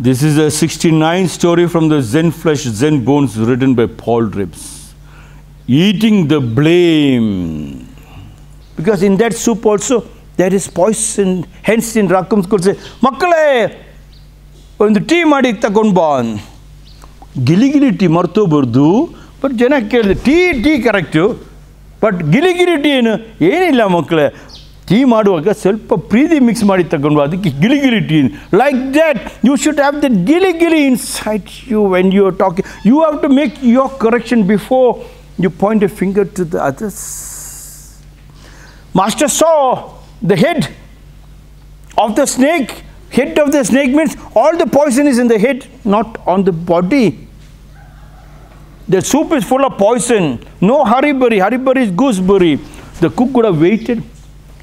This is a 69 story from the Zen Flesh, Zen Bones, written by Paul Ribs. Eating the blame. Because in that soup also, there is poison. Hence, in Rakum school say, ಮಕ್ಕಳೇ ಒಂದು tea ಮಾಡಿ ತಗೊಂಡು ಬಾ ಗಿಲಿಗಿಲಿ tea ಮರ್ತೋಗ್ಬಾರ್ದು but ಜನ ಕೇಳಿದೆ ಟೀ ಟೀ correct but ಗಿಲಿಗಿಲಿ ಟೀ ಏನು ಏನಿಲ್ಲ ಮಕ್ಕಳೇ ಟೀ ಮಾಡುವಾಗ ಸ್ವಲ್ಪ ಪ್ರೀತಿ ಮಿಕ್ಸ್ ಮಾಡಿ ತಗೊಂಡು ಅದಕ್ಕೆ ಗಿಲಿಗಿಲಿ tea like that you should have that Giligili inside you when you are talking you have to make your correction before you point a finger to the others Master saw the head of the snake. Head of the snake means all the poison is in the head, not on the body. The soup is full of poison. No haribari. Haribari is gooseberry. The cook could have waited.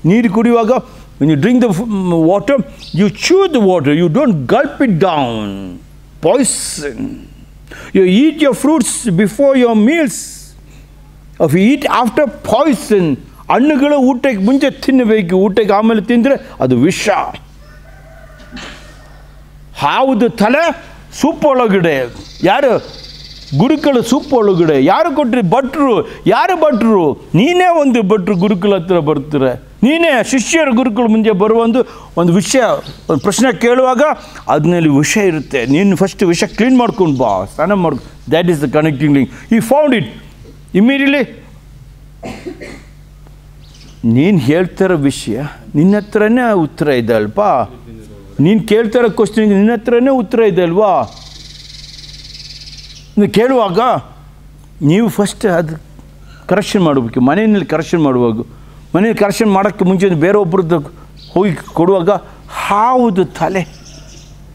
ನೀರು ಕುಡಿಯುವಾಗ when you drink the f- mm, water, you chew the water. You don't gulp it down. Poison. You eat your fruits before your meals. If you eat after poison, ಹಣ್ಣುಗಳು ಊಟಕ್ಕೆ ಮುಂಚೆ ತಿನ್ನಬೇಕು ಊಟಕ್ಕೆ ಆಮೇಲೆ ತಿಂದರೆ ಅದು ವಿಷ ಹಾವುದು ತಲೆ ಸೂಪ್ ಒಳಗಡೆ ಯಾರು ಗುರುಕುಲ ಸೂಪ್ ಒಳಗಡೆ ಯಾರು ಕೊಟ್ಟರು ಭಟ್ರು ಯಾರು ಭಟ್ರು ನೀನೇ ಒಂದು ಭಟ್ರು ಗುರುಕುಲ ಹತ್ರ ಬರ್ತಾರೆ ನೀನೇ ಶಿಷ್ಯರು ಗುರುಗಳು ಮುಂದೆ ಬರುವ ಒಂದು ಒಂದು ವಿಷಯ, ಒಂದು ಪ್ರಶ್ನೆ ಕೇಳುವಾಗ ಅದ್ರಲ್ಲಿ ವಿಷಯ ಇರುತ್ತೆ. ನೀನು ಫಸ್ಟ್ ವಿಷಯ ಕ್ಲೀನ್ ಮಾಡ್ಕೊಂಡು ಬಾ. ಸ್ನಾನ ಮಾಡ್ಕೊ that is the connecting link I found it immediately ನೀನು ಹೇಳ್ತಿರೋ ವಿಷಯ ನಿನ್ನ ಹತ್ರನೇ ಉತ್ತರ ಇದೆ ಅಲ್ವಾ? ನೀನು ಕೇಳ್ತಿರೋ ಕ್ವಶನಿಗೆ ನಿನ್ನ ಹತ್ರನೇ ಉತ್ತರ ಇದೆ ಅಲ್ವಾ? ಕೇಳುವಾಗ ನೀವು ಫಸ್ಟ್ ಅದು ಕರೆಕ್ಷನ್ ಮಾಡಬೇಕು. ಮನೆಯಲ್ಲಿ ಕರೆಕ್ಷನ್ ಮಾಡುವಾಗ ಮನೆಯಲ್ಲಿ ಕರೆಕ್ಷನ್ ಮಾಡೋಕ್ಕೆ ಮುಂಚೆ ಬೇರೊಬ್ಬರದ್ದು ಹೋಗಿ ಕೊಡುವಾಗ ಹಾವುದು ತಲೆ.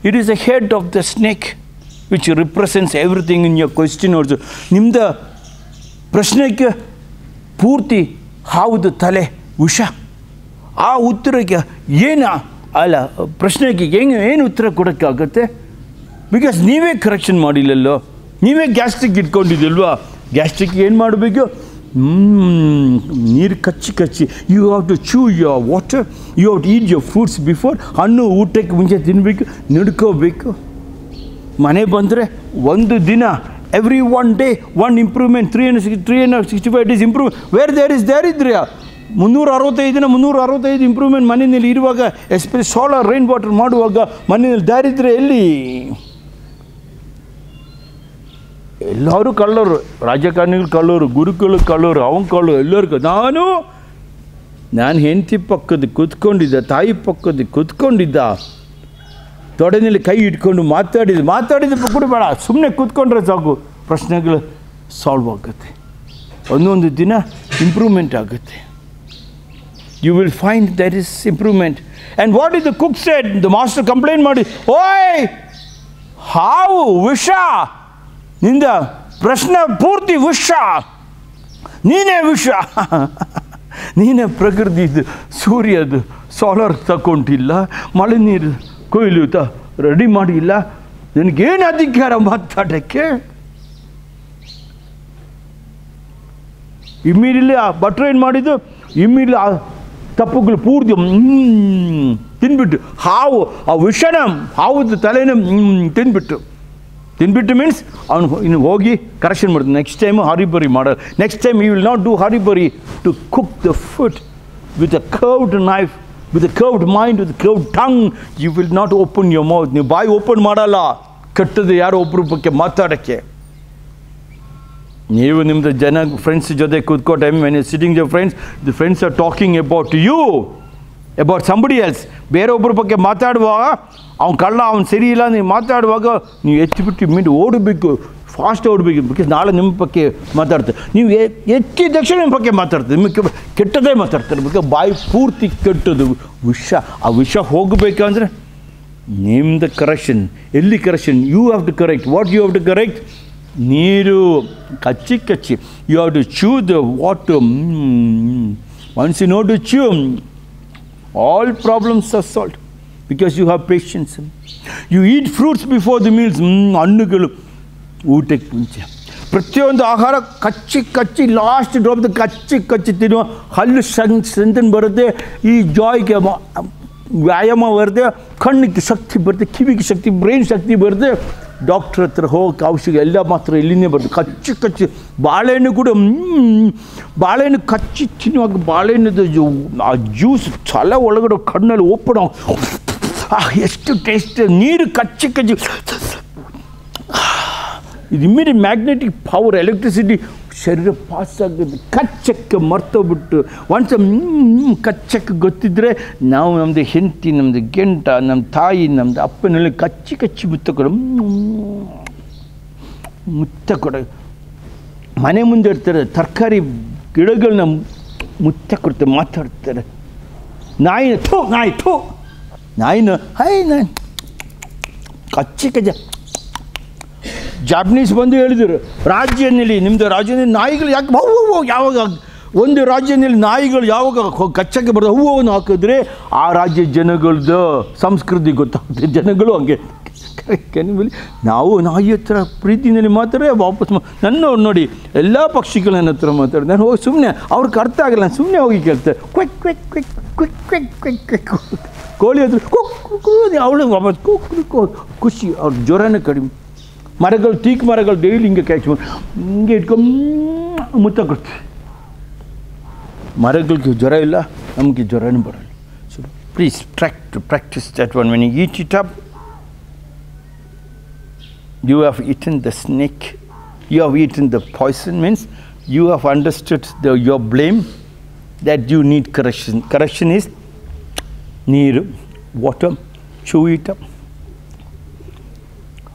It is a head of the snake which represents everything in your question also ನಿಮ್ಮದ ಪ್ರಶ್ನೆಗೆ ಪೂರ್ತಿ ಹಾವುದು ತಲೆ ವಿಷ ಆ ಉತ್ತರಕ್ಕೆ ಏನು, ಅಲ್ಲ, ಪ್ರಶ್ನೆಗೆ ಹೆಂಗೆ, ಏನು ಉತ್ತರ ಕೊಡೋಕ್ಕಾಗತ್ತೆ? ಬಿಕಾಸ್ ನೀವೇ ಕರೆಕ್ಷನ್ ಮಾಡಿಲ್ಲಲ್ಲೋ? ನೀವೇ ಗ್ಯಾಸ್ಟ್ರಿಕ್ ಇಟ್ಕೊಂಡಿದ್ದಿಲ್ವಾ ಗ್ಯಾಸ್ಟ್ರಿಕ್ ಏನು ಮಾಡಬೇಕು? ನೀರು ಕಚ್ಚಿ ಕಚ್ಚಿ. You have to chew your water you have to eat your fruits before ಹಣ್ಣು ಊಟಕ್ಕೆ ಮುಂಚೆ ತಿನ್ನಬೇಕು ನಡ್ಕೋಬೇಕು. ಮನೆ ಬಂದರೆ ಒಂದು ದಿನ every one day one improvement three hundred six three hundred sixty five days improve where there is there ಇದ್ರಿ ಮುನ್ನೂರ ಅರವತ್ತೈದು ದಿನ, ಮುನ್ನೂರ ಅರವತ್ತೈದು ಇಂಪ್ರೂವ್ಮೆಂಟ್ ಮನೆಯಲ್ಲಿ ಇರುವಾಗ ಎಸ್ಪೆಷಲಿ ಸೋಲಾರ್ ರೈನ್ ವಾಟರ್ ಮಾಡುವಾಗ ಮನೆಯಲ್ಲಿ ದಾರಿದ್ರೆ ಎಲ್ಲಿ? ಎಲ್ಲರೂ ಕಳ್ಳರು, ರಾಜಕಾರಣಿಗಳು ಕಳ್ಳರು, ಗುರುಗಳು ಕಳ್ಳರು, ಅವನು ಕಳ್ಳರು, ಎಲ್ಲರಿಗೂ. ನಾನು ನಾನು ಹೆಂಡತಿ ಪಕ್ಕದ ಕೂತ್ಕೊಂಡಿದ್ದ, ತಾಯಿ ಪಕ್ಕದ ಕೂತ್ಕೊಂಡಿದ್ದ, ತೊಡೆನಲ್ಲಿ ಕೈ ಇಟ್ಕೊಂಡು ಮಾತಾಡಿದ್ದು ಮಾತಾಡಿದ ಕೂಡ ಬೇಡ ಸುಮ್ಮನೆ ಕೂತ್ಕೊಂಡ್ರೆ ಸಾಕು. ಪ್ರಶ್ನೆಗಳು ಸಾಲ್ವ್ ಆಗುತ್ತೆ. ಒಂದೊಂದು ದಿನ ಇಂಪ್ರೂವ್ಮೆಂಟ್ ಆಗುತ್ತೆ. You will find there is improvement and what is the cook said the master complaint ಮಾಡಿ, ಓಯ್, ಹಾವು, ವಿಷ ನಿಂದ ಪ್ರಶ್ನೆ ಪೂರ್ತಿ ವಿಷ ನೀನೇ ವಿಷ ನೀನೇ ಪ್ರಕೃತಿದು ಸೂರ್ಯದು ಸೋಲಾರ್ ತಗೊಂಡಿಲ್ಲ ಮಳೆ ನೀರು ಕೊಯ್ಲು ತ ರೆಡಿ ಮಾಡಿಲ್ಲ ನಿನಗೇನು ಅಧಿಕಾರ ಮಾತಾಡೋಕ್ಕೆ ಇಮ್ಮಿಡಿಯಲಿ ಆ ಭಟ್ರು ಏನು ಮಾಡಿದ್ದು ಇಮ್ಮಿಡಿಯಲಿ ಆ ತಪ್ಪುಗಳು ಪೂರ್ತಿ ಹ್ಮ್, ತಿಂದ್ಬಿಟ್ಟು ಹಾವು ಆ ವಿಷನ ಹಾವುದ ತಲೆನ ಹ್ಮ್, ತಿಂದ್ಬಿಟ್ಟು ತಿಂದ್ಬಿಟ್ಟು ಮೀನ್ಸ್ ಅವನು ಇನ್ನು ಹೋಗಿ ಕರೆಕ್ಷನ್ ಮಾಡ್ತಾನೆ ನೆಕ್ಸ್ಟ್ ಟೈಮ್ ಹರಿಬರಿ ಮಾಡೋದು next time you will not do hurry burry to cook the food with a curved knife with a curved mind with curved tongue you will not open your mouth ನೀವು ಬಾಯಿ open ಮಾಡಲ್ಲ ಕೆಟ್ಟದ್ದು ಯಾರೋ ಒಬ್ಬರ ಬಗ್ಗೆ ಮಾತಾಡೋಕ್ಕೆ ನೀವು ನಿಮ್ಮದು ಜನ ಫ್ರೆಂಡ್ಸ್ ಜೊತೆ ಕೂತ್ಕೋ time when you sitting the friends the friends are talking about you about somebody else ಬೇರೊಬ್ಬರ ಬಗ್ಗೆ ಮಾತಾಡುವಾಗ ಅವ್ನು ಕಳ್ಳ, ಅವ್ನು ಸರಿ ಇಲ್ಲ ನೀವು ಮಾತಾಡುವಾಗ ನೀವು ಎಚ್ಚಿಬಿಟ್ಟು ಮಿಂಡು ಓಡಬೇಕು ಫಾಸ್ಟ್ ಓಡಬೇಕು ಬಿಕಾಸ್ ನಾಳೆ ನಿಮ್ಮ ಬಗ್ಗೆ ಮಾತಾಡ್ತಾರೆ. ನೀವು ಎ- ದಕ್ಷಿಣ ನಿಮ್ಮ ಬಗ್ಗೆ ಮಾತಾಡ್ತೀರಿ. ನಿಮಗೆ ಕೆಟ್ಟದೇ ಮಾತಾಡ್ತಾರೆ. ಬಿಕಾಸ್ ಬಾಯಿ ಪೂರ್ತಿ ಕೆಟ್ಟದು ವಿಷ. ಆ ವಿಷ ಹೋಗಬೇಕಂದ್ರೆ ನಿಮ್ದು ಕರೆಕ್ಷನ್ ಎಲ್ಲಿ correction you have to correct what you have to correct ನೀರು. ಕಚ್ಚಿ ಕಚ್ಚಿ. You have to chew the what ಮನ್ಸಿ ನೋಡು chew all problems are solved because you have patience you eat fruits before the meals ಹಣ್ಣುಗಳು ಊಟಕ್ಕೆ ಮುಂಚೆ ಪ್ರತಿಯೊಂದು ಆಹಾರ ಕಚ್ಚಿ ಕಚ್ಚಿ last drop ಕಚ್ಚಿ ಕಚ್ಚಿ ತಿನ್ನುವ ಹಲ್ಲು ಸಂ ಸಂತನ್ ಬರುತ್ತೆ ಈ ಜಾಯ್ಗೆ ವ್ಯಾಯಾಮ ಬರದೆ ಕಣ್ಣಿಗೆ ಶಕ್ತಿ ಬರುತ್ತೆ ಕಿವಿಗೆ ಶಕ್ತಿ ಬ್ರೈನ್ ಶಕ್ತಿ ಬರದೆ ಡಾಕ್ಟ್ರ್ ಹತ್ರ ಹೋಗಕ್ಕೆ ಔಷಧಿ ಎಲ್ಲ ಮಾತ್ರ ಇಲ್ಲಿಂದೇ ಬರ್ತದೆ ಕಚ್ಚಿ ಕಚ್ಚಿ ಬಾಳೆಹಣ್ಣು ಕೂಡ ಮ್ಮ್, ಬಾಳೆಹಣ್ಣು ಕಚ್ಚಿ ತಿನ್ನುವಾಗ ಬಾಳೆಹಣ್ಣದ ಜೂ ಆ ಜ್ಯೂಸ್ ತಲೆ ಒಳಗಡೆ ಕಣ್ಣಲ್ಲಿ ಓಪನ್ ಎಷ್ಟು ಟೇಸ್ಟ್ ನೀರು ಕಚ್ಚಿ ಕಚ್ಚಿ ಇದು ಇಮ್ಮಿಡಿಯೇಟ್ ಮ್ಯಾಗ್ನೆಟಿಕ್ ಪವರ್ ಎಲೆಕ್ಟ್ರಿಸಿಟಿ ಶರೀರ ಪಾಸ್ ಆಗೋದು ಕಚ್ಚಕ್ಕೆ ಮರ್ತೋಗ್ಬಿಟ್ಟು ಒಂದ್ಸ ಕಚ್ಚಕ್ಕೆ ಗೊತ್ತಿದ್ದರೆ ನಾವು ನಮ್ಮದು ಹೆಂಡತಿ ನಮ್ಮದು ಗೆಂಟ ನಮ್ಮ ತಾಯಿ ನಮ್ಮದು ಅಪ್ಪನಲ್ಲಿ ಕಚ್ಚಿ ಕಚ್ಚಿ ಮುತ್ತ ಕೊಡ. ಮುತ್ತ ಕೊಡ. ಮನೆ ಮುಂದೆ ಇರ್ತಾರೆ, ತರಕಾರಿ ಗಿಡಗಳನ್ನ ಮುತ್ತ ಕೊಡ್ತಾರೆ, ಮಾತಾಡ್ತಾರೆ. ನಾಯಿನ ಥೋ, ನಾಯಿ ಥೋ. ನಾಯಿನ ಹಾಯ್ ನಾಯಿ. ಕಚ್ಚಿ ಕಚ್ಚ. ಜಾಪನೀಸ್ ಬಂದು ಹೇಳಿದರು, ರಾಜ್ಯದಲ್ಲಿ ನಿಮ್ಮದು ರಾಜ್ಯದಲ್ಲಿ ನಾಯಿಗಳು ಯಾಕೆ ಹೂವು ಯಾವಾಗ ಒಂದು ರಾಜ್ಯದಲ್ಲಿ ನಾಯಿಗಳು ಯಾವಾಗ ಕಚ್ಚಕ್ಕೆ ಬರೋದು ಹೂವನ್ನು ಹಾಕಿದ್ರೆ ಆ ರಾಜ್ಯ ಜನಗಳದ್ದು ಸಂಸ್ಕೃತಿ ಗೊತ್ತಾಗುತ್ತೆ. ಜನಗಳು ಹಂಗೆ ನಾವು ನಾಯಿ ಹತ್ರ ಪ್ರೀತಿನಲ್ಲಿ ಮಾತ್ರ ವಾಪಸ್ ನನ್ನ ನೋಡಿ ಎಲ್ಲ ಪಕ್ಷಿಗಳು ನನ್ನ ಹತ್ರ ಮಾತಾಡಿ ನಾನು ಹೋಗಿ ಸುಮ್ಮನೆ ಅವ್ರಿಗೆ ಅರ್ಥ ಆಗಲ್ಲ, ನಾನು ಸುಮ್ಮನೆ ಹೋಗಿ ಕೇಳ್ತೆ. Quick quick quick quick quick quick quick ಕೋಳಿ ಹತ್ರ ಅವಳು ವಾಪಸ್ ಕುಕ್ ಕುಕ್ ಖುಷಿ ಅವ್ರ ಜ್ವರನೇ ಕಡಿಮೆ. ಮರಗಳು ಟೀಕ್ ಮರಗಳು ಡೈಲಿ ಹಿಂಗೆ ಕ್ಯಾಚ್ ಮಾಡಿ ಹಿಂಗೆ ಇಟ್ಕೊಂಡು ಮುತ್ತ ಕೊಡ್ತೀವಿ ಮರಗಳಿಗೆ ಜ್ವರ ಇಲ್ಲ ನಮಗೆ ಜ್ವರನೂ ಬರಲ್ಲ so please track to practise that one when eat it up you have eaten the snake, you have eaten the poison means you have understood the, your blame that you need correction. Correction is need water, chew it up.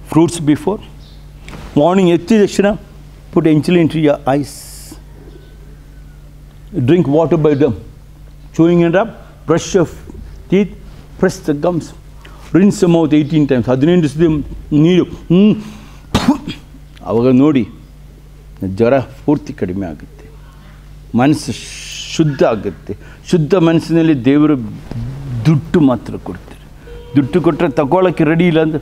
Fruits before. Morning ಎತ್ತಿದ ತಕ್ಷಣ put into your eyes. Drink water by them. Chewing it up, brush your teeth, press the gums. Rinse mouth eighteen times ಹದಿನೆಂಟು ಸತಿ ನೀರು ಅವಾಗ ನೋಡಿ ಜ್ವರ ಪೂರ್ತಿ ಕಡಿಮೆ ಆಗುತ್ತೆ ಮನಸ್ಸು ಶುದ್ಧ ಆಗುತ್ತೆ ಶುದ್ಧ ಮನಸ್ಸಿನಲ್ಲಿ ದೇವರು ದುಡ್ಡು ಮಾತ್ರ ಕೊಡ್ತಾರೆ ದುಡ್ಡು ಕೊಟ್ಟರೆ ತಗೊಳ್ಳೋಕ್ಕೆ ರೆಡಿ ಇಲ್ಲ ಅಂದರೆ